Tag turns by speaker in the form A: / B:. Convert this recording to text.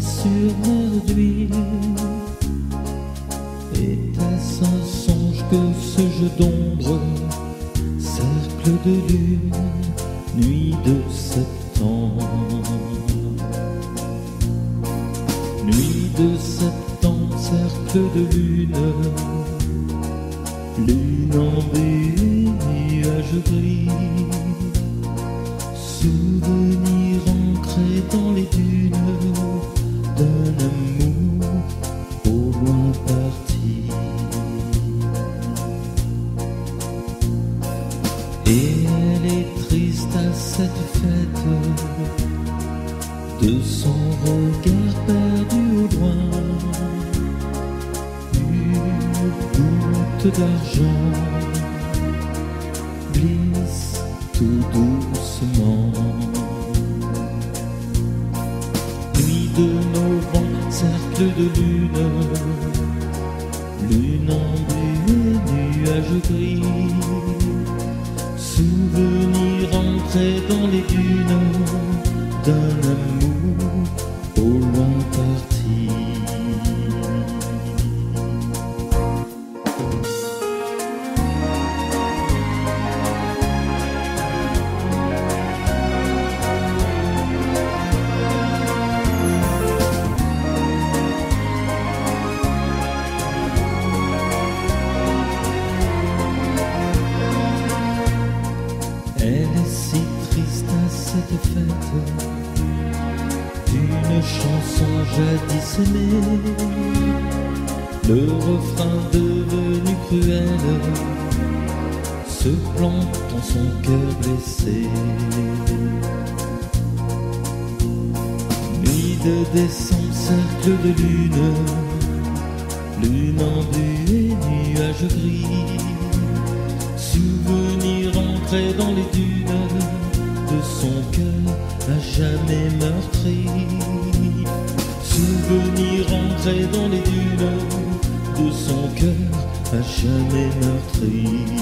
A: sur mer d'huile. Était-ce un songe que ce jeu d'ombre, cercle de lune, nuit de septembre. Nuit de septembre, cercle de lune, lune en baie, nuage gris, souvenir ancré dans les dunes Et elle est triste à cette fête de son regard perdu au loin. Une goutte d'argent glisse tout doucement. Nuit de novembre, cercle de lune, lune en nuage gris. Ancré dans les dunes d'un amour Elle est si triste à cette fête d'une chanson jadis aimée, le refrain devenu cruel se plante dans son cœur blessé. Nuit de décembre, cercle de lune, lune embuée, nuage gris. Souvenir ancré dans les dunes de son cœur à jamais meurtri. Souvenir ancré dans les dunes de son cœur à jamais meurtri.